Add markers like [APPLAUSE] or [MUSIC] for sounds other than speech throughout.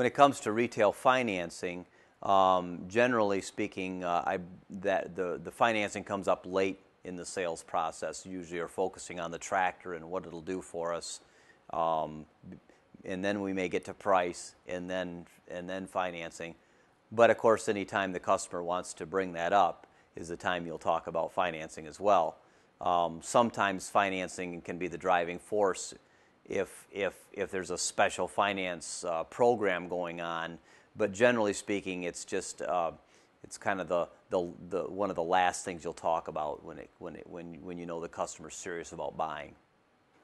When it comes to retail financing, um, generally speaking, uh, I, that the, the financing comes up late in the sales process. Usually are focusing on the tractor and what it'll do for us. Um, and then we may get to price and then, and then financing. But of course, anytime the customer wants to bring that up is the time you'll talk about financing as well. Um, sometimes financing can be the driving force if, if, if there's a special finance uh, program going on. But generally speaking, it's just uh, it's kind of the, the, the, one of the last things you'll talk about when, it, when, it, when, when you know the customer's serious about buying.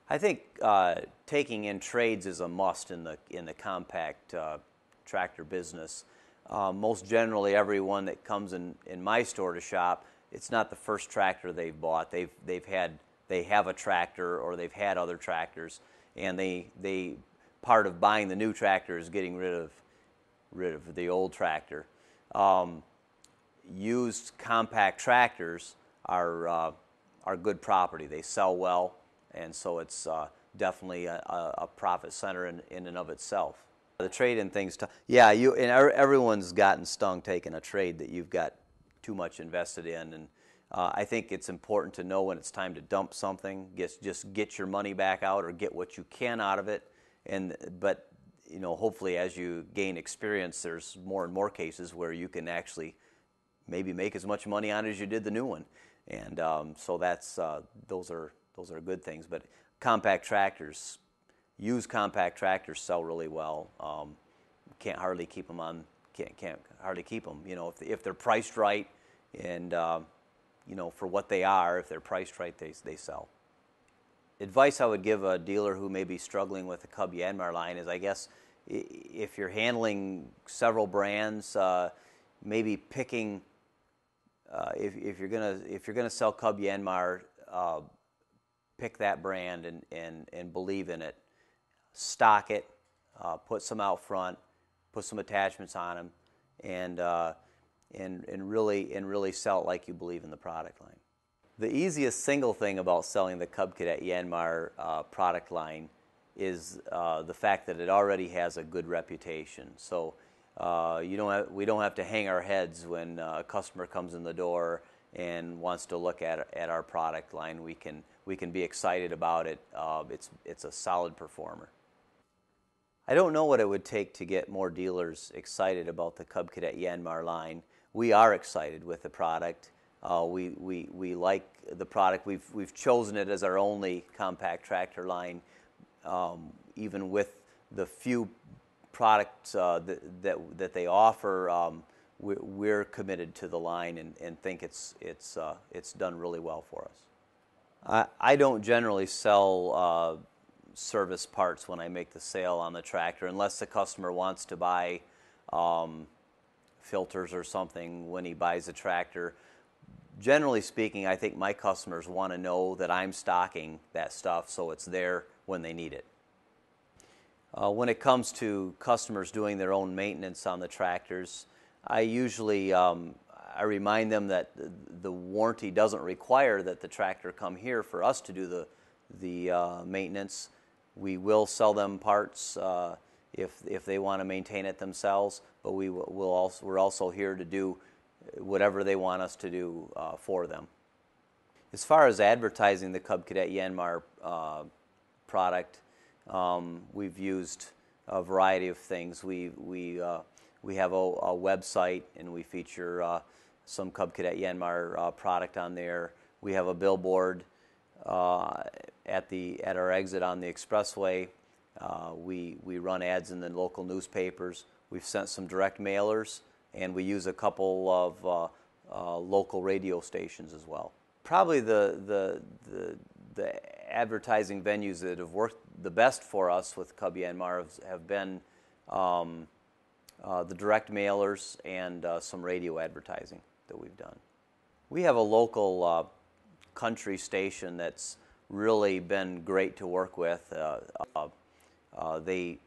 I think uh, taking in trades is a must in the, in the compact uh, tractor business. Uh, most generally, everyone that comes in, in my store to shop, it's not the first tractor they've bought. They've, they've had, they have a tractor or they've had other tractors, and they, they part of buying the new tractor is getting rid of, rid of the old tractor. Um, used compact tractors are, uh, are good property. They sell well, and so it's uh, definitely a, a, profit center in, in and of itself. The trade-in things, t- yeah, you and everyone's gotten stung taking a trade that you've got too much invested in, and uh, I think it's important to know when it's time to dump something. Just just get your money back out or get what you can out of it, and but you know hopefully as you gain experience, there's more and more cases where you can actually maybe make as much money on it as you did the new one. And um, so that's uh, those are those are good things. But compact tractors, used compact tractors sell really well. Um, can't hardly keep them on. Can't can't hardly keep them. You know, if if they're priced right, and um, you know for what they are, if they're priced right, they they sell. Advice I would give a dealer who may be struggling with the Cub Yanmar line is, I guess, if you're handling several brands, uh, maybe picking uh, if, if, you're gonna if you're gonna sell Cub Yanmar, uh, pick that brand and, and, and believe in it. Stock it, uh, put some out front, put some attachments on them, and uh, and and really and really sell it like you believe in the product line. The easiest single thing about selling the Cub Cadet Yanmar uh, product line is uh, the fact that it already has a good reputation. So uh, you don't have, we don't have to hang our heads when uh, a customer comes in the door and wants to look at, at our product line. We can, we can be excited about it. Uh, it's, it's a solid performer. I don't know what it would take to get more dealers excited about the Cub Cadet Yanmar line. We are excited with the product. Uh, we, we, we like the product. We've, we've chosen it as our only compact tractor line, um, even with the few products uh, that, that, that, they offer, um, we're, we're, committed to the line and, and think it's, it's, uh, it's done really well for us. I, I don't generally sell uh, service parts when I make the sale on the tractor unless the customer wants to buy um, filters or something when he buys a tractor. Generally speaking, I think my customers want to know that I'm stocking that stuff so it's there when they need it. Uh, when it comes to customers doing their own maintenance on the tractors, I usually um, I remind them that the warranty doesn't require that the tractor come here for us to do the the uh, maintenance. We will sell them parts uh, if if they want to maintain it themselves, but we will also we're also here to do whatever they want us to do uh, for them. As far as advertising the Cub Cadet Yanmar uh, product, um, we've used a variety of things. We, we, uh, we have a, a, website and we feature uh, some Cub Cadet Yanmar uh, product on there. We have a billboard uh, at, the, at our exit on the expressway. Uh, we, we run ads in the local newspapers. We've sent some direct mailers and we use a couple of uh, local radio stations as well. Probably the, the, the, the advertising venues that have worked the best for us with Cub Yanmar have been um, uh, the direct mailers and uh, some radio advertising that we've done. We have a local uh, country station that's really been great to work with. Uh, uh, uh, they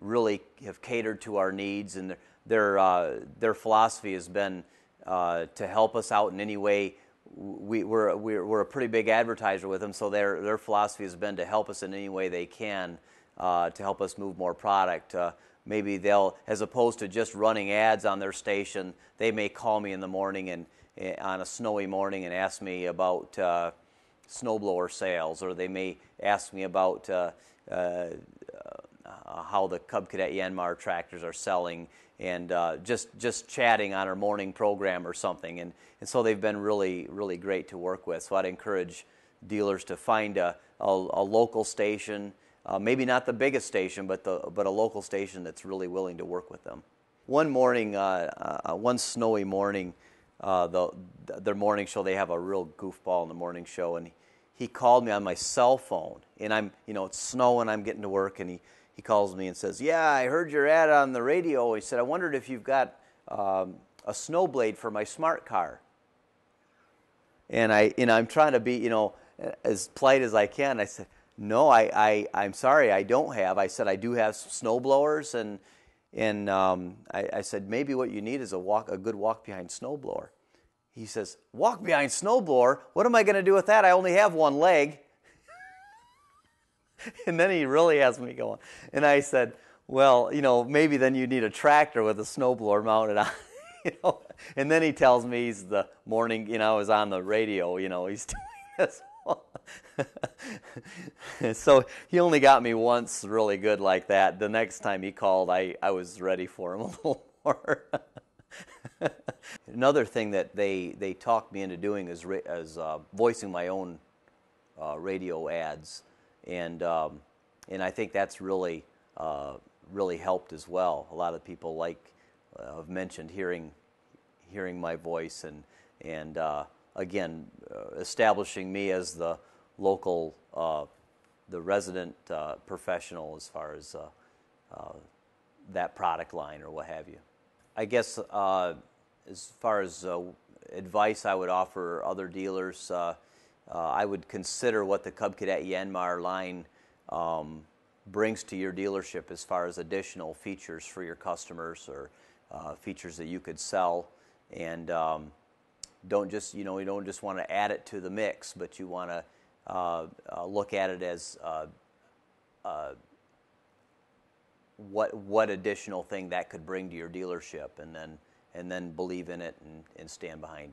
really have catered to our needs, and their their, their philosophy has been to help us out in any way we, we're, we're, we're, a pretty big advertiser with them, so their, their philosophy has been to help us in any way they can uh, to help us move more product. Uh, maybe they'll, as opposed to just running ads on their station, they may call me in the morning and eh, on a snowy morning and ask me about uh, snowblower sales, or they may ask me about uh, uh, uh how the Cub Cadet Yanmar tractors are selling, and uh, just just chatting on our morning program or something. And and so they've been really really great to work with. So I'd encourage dealers to find a, a, a local station uh, maybe not the biggest station, but, the, but a local station that's really willing to work with them. One morning, uh, uh, one snowy morning, uh, the, their morning show, they have a real goofball in the morning show, and he called me on my cell phone. And I'm, you know, it's snowing, I'm getting to work, and he, he calls me and says, Yeah, I heard your ad on the radio. He said, I wondered if you've got um, a snow blade for my smart car. And I, you know, I'm trying to be, you know, as polite as I can. I said, no, I, I, I'm sorry, I don't have. I said, I do have snow blowers, and, and um, I, I, said, maybe what you need is a, walk, a good walk behind snowblower. He says, walk behind snowblower? What am I going to do with that? I only have one leg. [LAUGHS] and then he really has me going. And I said, well, you know, maybe then you need a tractor with a snowblower mounted on. [LAUGHS] you know, and then he tells me he's the morning, you know, I was on the radio, you know, he's [LAUGHS] doing this. so he only got me once really good like that. The next time he called, I, I was ready for him a little more. Another thing that they, they talked me into doing is, is uh, voicing my own uh, radio ads. And, um, and I think that's really, uh, really helped as well. A lot of people like uh, have mentioned hearing, hearing my voice and, and uh, again, uh, establishing me as the local, uh, the resident uh, professional as far as that product line or what have you. I guess as far as advice I would offer other dealers, I would consider what the Cub Cadet Yanmar line um, brings to your dealership as far as additional features for your customers or features that you could sell. And um, don't just you know you don't just want to add it to the mix, but you want to uh, uh, look at it as uh, uh, what what additional thing that could bring to your dealership, and then and then believe in it and, and stand behind it.